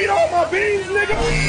Eat all my beans, nigga!